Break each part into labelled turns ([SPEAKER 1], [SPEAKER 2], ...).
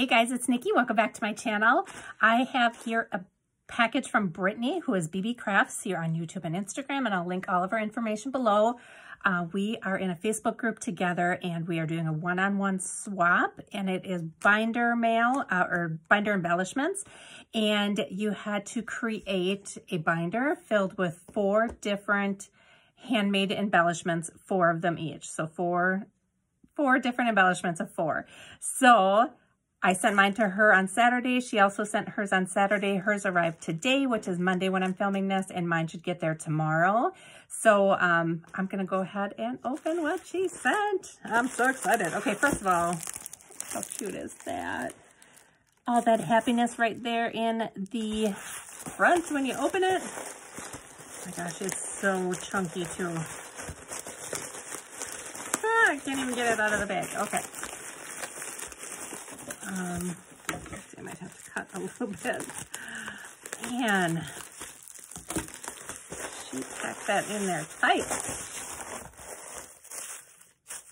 [SPEAKER 1] Hey guys, it's Nikki. Welcome back to my channel. I have here a package from Brittanee, who is BB Crafts here on YouTube and Instagram, and I'll link all of her information below. Uh, we are in a Facebook group together and we are doing a one-on-one -on -one swap and it is binder mail uh, or binder embellishments. And you had to create a binder filled with four different handmade embellishments, four of them each. So four, four different embellishments of four. So I sent mine to her on Saturday. She also sent hers on Saturday. Hers arrived today, which is Monday when I'm filming this, and mine should get there tomorrow. So um, I'm going to go ahead and open what she sent. I'm so excited. Okay, first of all, how cute is that? All that happiness right there in the front when you open it. Oh my gosh, it's so chunky too. Ah, I can't even get it out of the bag. Okay. Um, see, I might have to cut a little bit. Man, she packed that in there tight.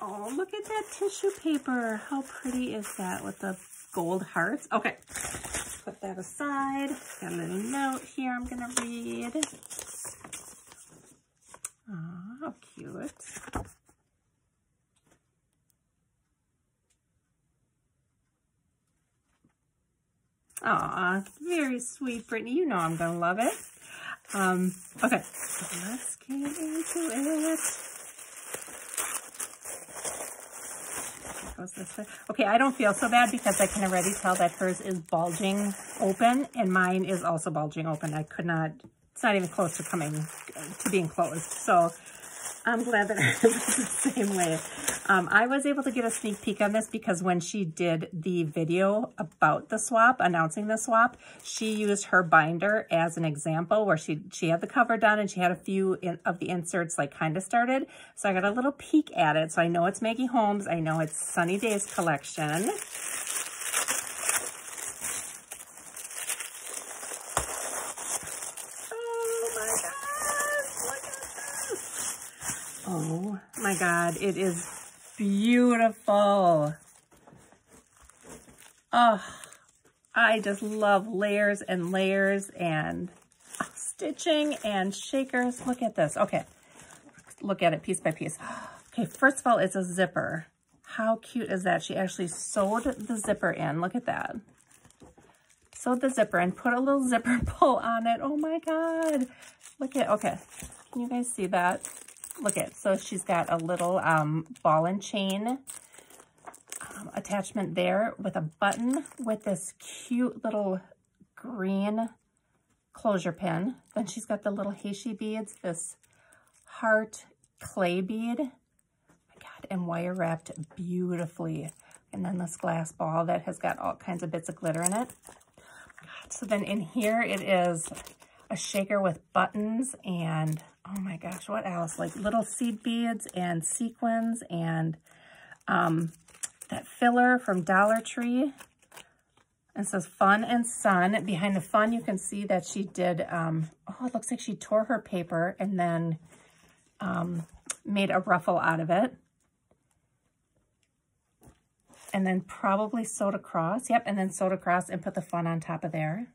[SPEAKER 1] Oh, look at that tissue paper. How pretty is that with the gold hearts? Okay, put that aside. Got a little note here I'm going to read. Oh, how cute. Aw, very sweet, Brittanee. You know I'm going to love it. Um, okay, so let's get into it. Goes this way. Okay, I don't feel so bad because I can already tell that hers is bulging open and mine is also bulging open. I could not, it's not even close to coming, to being closed. So I'm glad that it's the same way. Um, I was able to get a sneak peek on this because when she did the video about the swap, announcing the swap, she used her binder as an example where she, she had the cover done and she had a few in, of the inserts like kind of started. So I got a little peek at it. So I know it's Maggie Holmes. I know it's Sunny Days collection. Oh my God, it is beautiful. Oh, I just love layers and layers and stitching and shakers. Look at this. Okay, look at it piece by piece. Okay, first of all, it's a zipper. How cute is that? She actually sewed the zipper in. Look at that. Sewed the zipper and put a little zipper pull on it. Oh my God. Look at, okay. Can you guys see that? Look at, so she's got a little um, ball and chain um, attachment there with a button with this cute little green closure pin. Then she's got the little Heishi beads, this heart clay bead. My God, and wire wrapped beautifully. And then this glass ball that has got all kinds of bits of glitter in it. God, so then in here it is a shaker with buttons and oh my gosh, what else? Like little seed beads and sequins and um, that filler from Dollar Tree. It says fun and sun. Behind the fun, you can see that she did, um, oh, it looks like she tore her paper and then um, made a ruffle out of it. And then probably sewed across. Yep, and then sewed across and put the fun on top of there.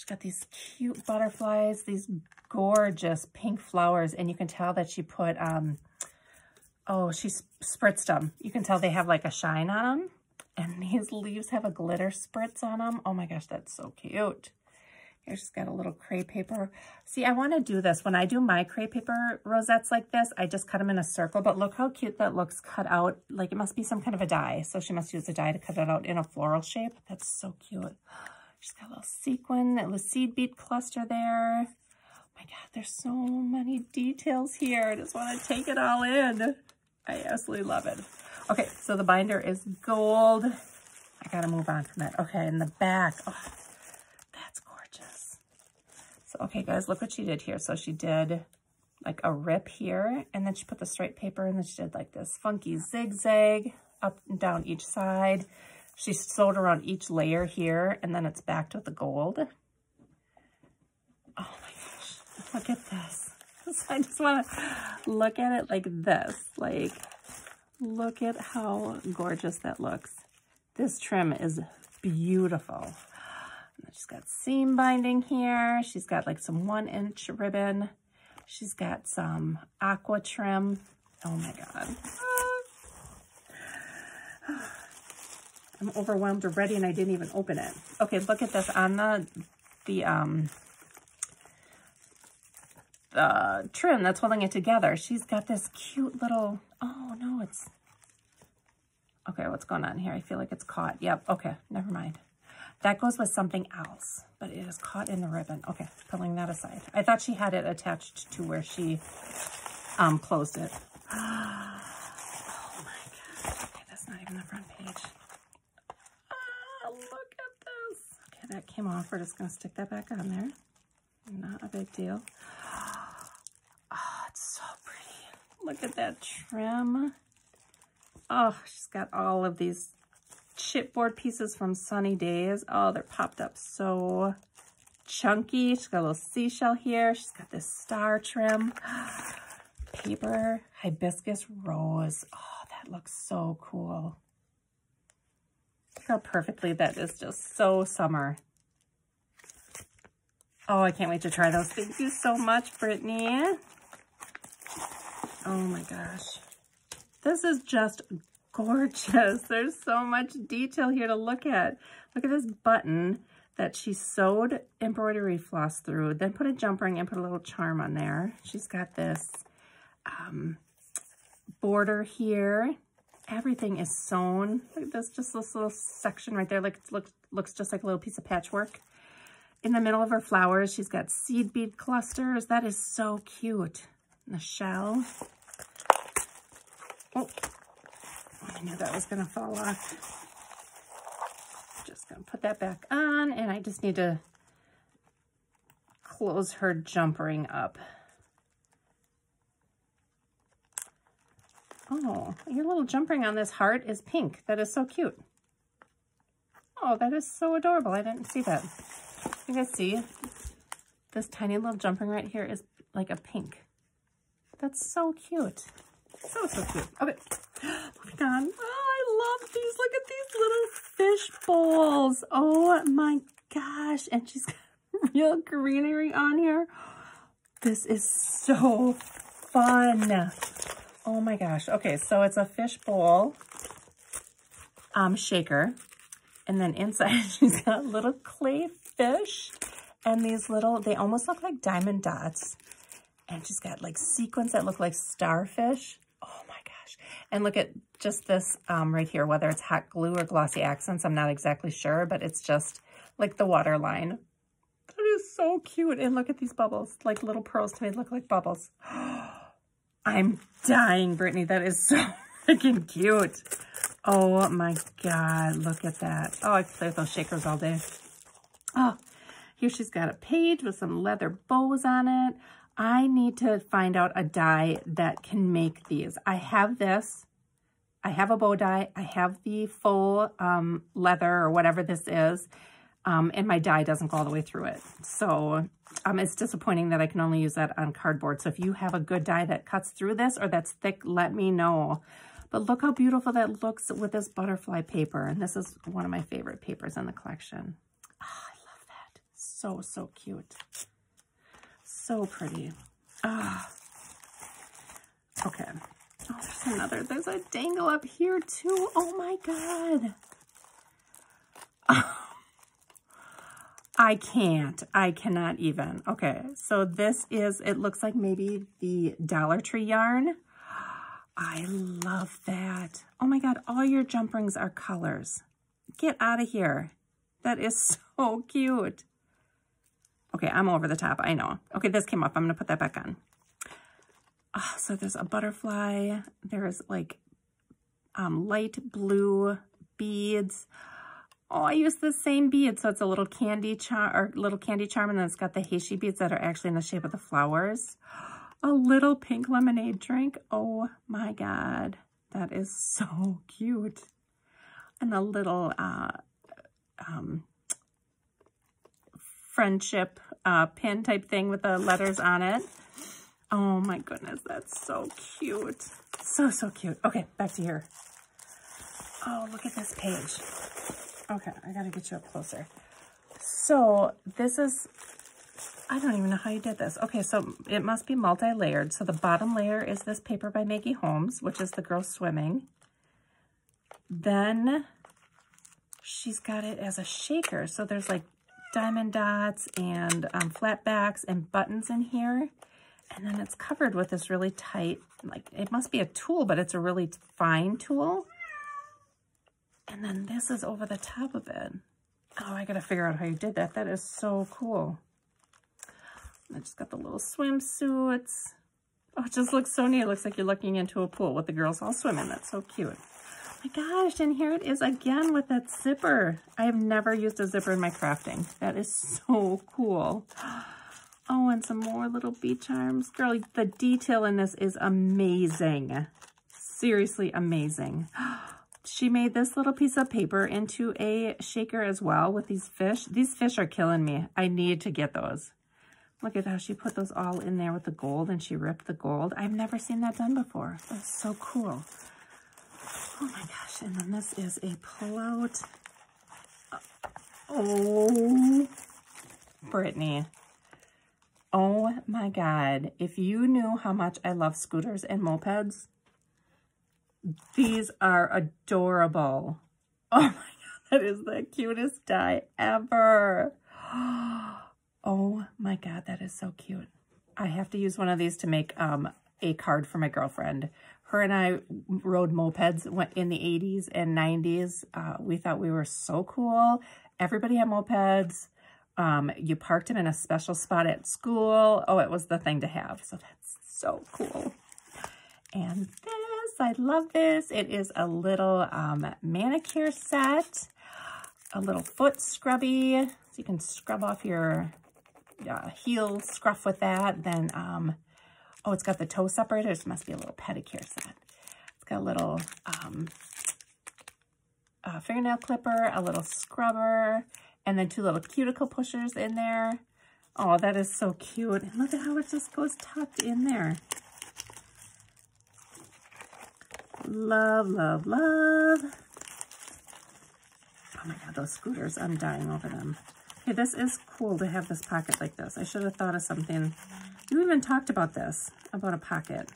[SPEAKER 1] She's got these cute butterflies, these gorgeous pink flowers, and you can tell that she put, um, oh, she spritzed them. You can tell they have like a shine on them, and these leaves have a glitter spritz on them. Oh my gosh, that's so cute. Here she's got a little crepe paper. See, I want to do this. When I do my crepe paper rosettes like this, I just cut them in a circle, but look how cute that looks cut out. Like it must be some kind of a die. So she must use a die to cut it out in a floral shape. That's so cute. She's got a little sequin, a little seed bead cluster there. Oh my God, there's so many details here. I just want to take it all in. I absolutely love it. Okay, so the binder is gold. I got to move on from that. Okay, in the back, oh, that's gorgeous. So, okay, guys, look what she did here. So she did like a rip here, and then she put the straight paper, and then she did like this funky zigzag up and down each side. She sewed around each layer here, and then it's backed with the gold. Oh my gosh, look at this. I just want to look at it like this. Like, look at how gorgeous that looks. This trim is beautiful. She's got seam binding here. She's got like some one inch ribbon. She's got some aqua trim. Oh my God. Ah. I'm overwhelmed already and I didn't even open it. Okay, look at this on the, the, um, the trim that's holding it together. She's got this cute little, oh no, it's, okay, what's going on here? I feel like it's caught. Yep, okay, never mind. That goes with something else, but it is caught in the ribbon. Okay, pulling that aside. I thought she had it attached to where she um, closed it. Oh my God. Okay, that's not even the front page. Oh, look at this. Okay, that came off. We're just going to stick that back on there. Not a big deal. Oh, it's so pretty. Look at that trim. Oh, she's got all of these chipboard pieces from Sunny Days. Oh, they're popped up so chunky. She's got a little seashell here. She's got this star trim. Paper hibiscus rose. Oh, that looks so cool. How perfectly that is just so summer. Oh, I can't wait to try those. Thank you so much, Brittanee. Oh my gosh. This is just gorgeous. There's so much detail here to look at. Look at this button that she sewed embroidery floss through, then put a jump ring and put a little charm on there. She's got this um, border here. Everything is sewn. Look this, just this little section right there. Like looks, looks just like a little piece of patchwork. In the middle of her flowers, she's got seed bead clusters. That is so cute. And the shell. Oh, I knew that was going to fall off. Just going to put that back on, and I just need to close her jump ring up. Oh, your little jump ring on this heart is pink. That is so cute. Oh, that is so adorable. I didn't see that. You guys see? This tiny little jump ring right here is like a pink. That's so cute. So, so cute. Okay, moving on. Oh, I love these. Look at these little fish bowls. Oh my gosh. And she's got real greenery on here. This is so fun. Oh my gosh. Okay, so it's a fish bowl um, shaker. And then inside she's got little clay fish and these little, they almost look like diamond dots. And she's got like sequins that look like starfish. Oh my gosh. And look at just this um, right here, whether it's hot glue or glossy accents, I'm not exactly sure, but it's just like the water line. That is so cute. And look at these bubbles, like little pearls to me look like bubbles. I'm dying, Brittanee. That is so freaking cute. Oh my God, look at that. Oh, I play with those shakers all day. Oh, here she's got a page with some leather bows on it. I need to find out a die that can make these. I have this. I have a bow die. I have the full um, leather or whatever this is. Um, and my die doesn't go all the way through it. So um, it's disappointing that I can only use that on cardboard. So if you have a good die that cuts through this or that's thick, let me know. But look how beautiful that looks with this butterfly paper. And this is one of my favorite papers in the collection. Oh, I love that. So, so cute. So pretty. Ah. Okay. Oh, there's another. There's a dangle up here too. Oh my God. I can't. I cannot even. Okay, so this is, it looks like maybe the Dollar Tree yarn. I love that. Oh my God, all your jump rings are colors. Get out of here. That is so cute. Okay, I'm over the top, I know. Okay, this came up. I'm to put that back on. Oh, so there's a butterfly. There's like um, light blue beads. Oh, I use the same bead. So it's a little candy charm or little candy charm and then it's got the Heishi beads that are actually in the shape of the flowers. A little pink lemonade drink. Oh my God. That is so cute. And a little uh, um, friendship uh, pin type thing with the letters on it. Oh my goodness, that's so cute. So, so cute. Okay, back to here. Oh, look at this page. Okay, I gotta get you up closer. So this is, I don't even know how you did this. Okay, so it must be multi-layered. So the bottom layer is this paper by Maggie Holmes, which is the girl swimming. Then she's got it as a shaker. So there's like diamond dots and um, flat backs and buttons in here. And then it's covered with this really tight, like it must be a tulle, but it's a really fine tulle. And then this is over the top of it. Oh, I gotta figure out how you did that. That is so cool. I just got the little swimsuits. Oh, it just looks so neat. It looks like you're looking into a pool with the girls all swimming. That's so cute. Oh my gosh, and here it is again with that zipper. I have never used a zipper in my crafting. That is so cool. Oh, and some more little beach arms. Girl, the detail in this is amazing. Seriously amazing. She made this little piece of paper into a shaker as well with these fish. These fish are killing me. I need to get those. Look at how she put those all in there with the gold and she ripped the gold. I've never seen that done before. That's so cool. Oh my gosh. And then this is a pull-out. Oh, Brittanee. Oh my God. If you knew how much I love scooters and mopeds, these are adorable. Oh my God, that is the cutest die ever. Oh my God, that is so cute. I have to use one of these to make um, a card for my girlfriend. Her and I rode mopeds in the 80s and 90s. Uh, we thought we were so cool. Everybody had mopeds. Um, you parked them in a special spot at school. Oh, it was the thing to have. So that's so cool. And this, I love this. It is a little um, manicure set, a little foot scrubby. So you can scrub off your uh, heel scruff with that. Then, um, oh, it's got the toe separator. This must be a little pedicure set. It's got a little um, uh, fingernail clipper, a little scrubber, and then two little cuticle pushers in there. Oh, that is so cute. And look at how it just goes tucked in there. Love, love, love. Oh my God, those scooters, I'm dying over them. Okay, this is cool to have this pocket like this. I should have thought of something. You even talked about this, about a pocket.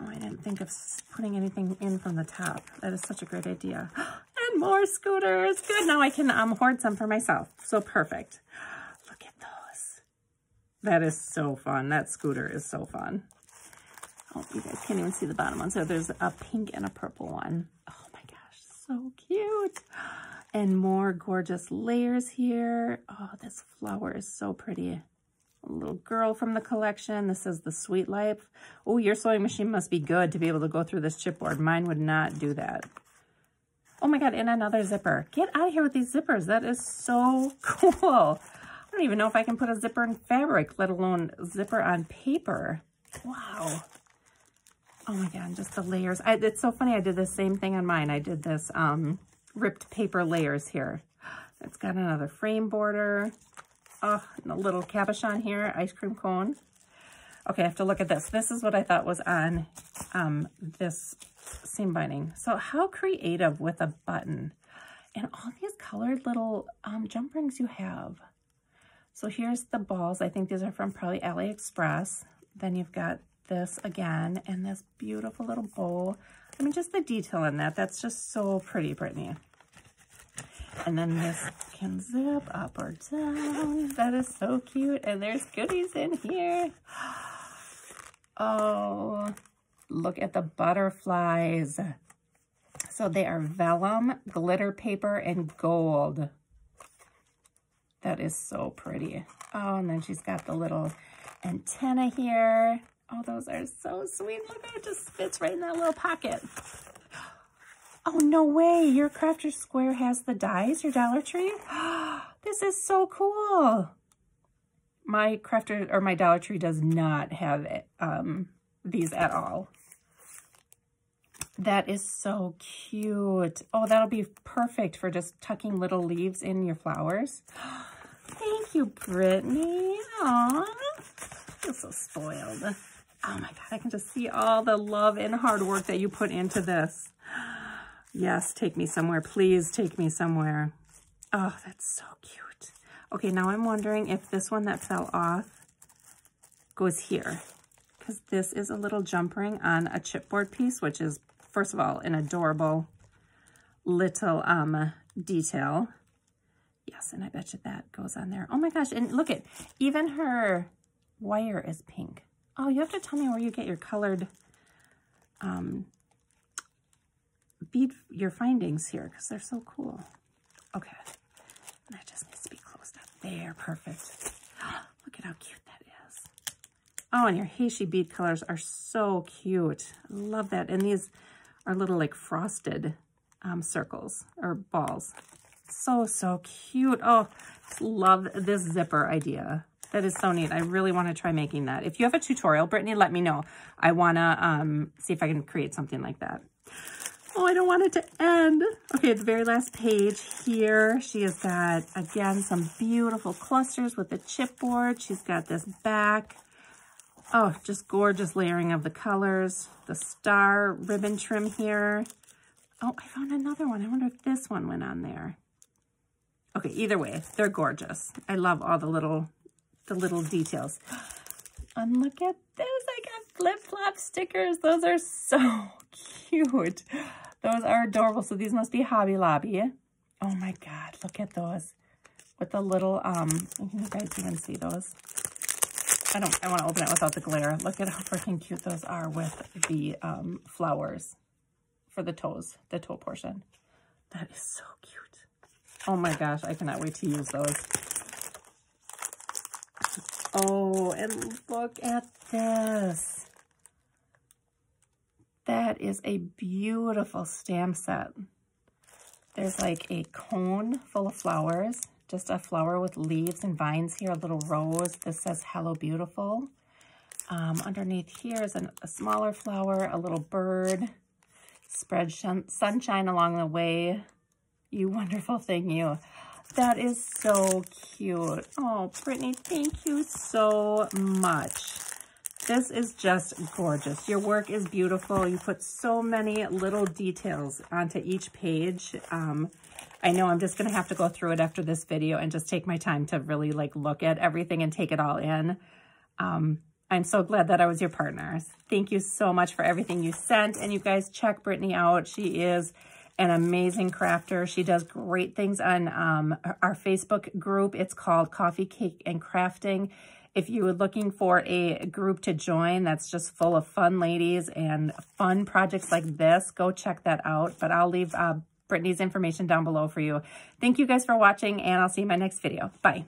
[SPEAKER 1] Oh, I didn't think of putting anything in from the top. That is such a great idea. And more scooters. Good, now I can um, hoard some for myself. So perfect. Look at those. That is so fun. That scooter is so fun. Oh, you guys can't even see the bottom one. So there's a pink and a purple one. Oh my gosh, so cute. And more gorgeous layers here. Oh, this flower is so pretty. A little girl from the collection. This is the Sweet Life. Oh, your sewing machine must be good to be able to go through this chipboard. Mine would not do that. Oh my God, and another zipper. Get out of here with these zippers. That is so cool. I don't even know if I can put a zipper in fabric, let alone zipper on paper. Wow. Oh my God, just the layers. I, it's so funny. I did the same thing on mine. I did this um, ripped paper layers here. It's got another frame border. Oh, and a little cabochon here, ice cream cone. Okay, I have to look at this. This is what I thought was on um, this seam binding. So how creative with a button. And all these colored little um, jump rings you have. So here's the balls. I think these are from probably AliExpress. Then you've got this again and this beautiful little bowl. I mean, just the detail in that. That's just so pretty, Brittanee. And then this can zip up or down. That is so cute. And there's goodies in here. Oh, look at the butterflies. So they are vellum, glitter paper, and gold. That is so pretty. Oh, and then she's got the little antenna here. Oh, those are so sweet. Look, it just fits right in that little pocket. Oh, no way. Your Crafter Square has the dies, your Dollar Tree? this is so cool. My Crafter, or my Dollar Tree does not have um, these at all. That is so cute. Oh, that'll be perfect for just tucking little leaves in your flowers. Thank you, Brittanee. Aw, you're so spoiled. Oh my God, I can just see all the love and hard work that you put into this. Yes, take me somewhere. Please take me somewhere. Oh, that's so cute. Okay, now I'm wondering if this one that fell off goes here. Because this is a little jump ring on a chipboard piece, which is, first of all, an adorable little um, detail. Yes, and I bet you that goes on there. Oh my gosh, and look at, even her wire is pink. Oh, you have to tell me where you get your colored um, bead, your findings here, because they're so cool. Okay, that just needs to be closed up. There, perfect. Look at how cute that is. Oh, and your Heishi bead colors are so cute. Love that. And these are little like frosted um, circles or balls. So, so cute. Oh, love this zipper idea. That is so neat. I really want to try making that. If you have a tutorial, Brittanee, let me know. I want to um, see if I can create something like that. Oh, I don't want it to end. Okay, the very last page here, she has got, again, some beautiful clusters with the chipboard. She's got this back. Oh, just gorgeous layering of the colors. The star ribbon trim here. Oh, I found another one. I wonder if this one went on there. Okay, either way, they're gorgeous. I love all the little, the little details. And look at this. I got flip-flop stickers. Those are so cute. Those are adorable. So these must be Hobby Lobby. Oh my God, look at those. With the little, um, you guys even see those? I don't, I want to open it without the glare. Look at how freaking cute those are with the um, flowers for the toes, the toe portion. That is so cute. Oh my gosh, I cannot wait to use those. Oh, and look at this. That is a beautiful stamp set. There's like a cone full of flowers, just a flower with leaves and vines here, a little rose. This says Hello Beautiful. Um, underneath here is an, a smaller flower, a little bird. Spread sunshine along the way, you wonderful thing, you. That is so cute. Oh, Brittanee, thank you so much. This is just gorgeous. Your work is beautiful. You put so many little details onto each page. Um, I know I'm just going to have to go through it after this video and just take my time to really like look at everything and take it all in. Um, I'm so glad that I was your partner. Thank you so much for everything you sent. And you guys check Brittanee out. She is an amazing crafter. She does great things on um, our Facebook group. It's called Coffee Cake and Crafting. If you are looking for a group to join that's just full of fun ladies and fun projects like this, go check that out. But I'll leave uh, Brittanee's information down below for you. Thank you guys for watching, and I'll see you in my next video. Bye.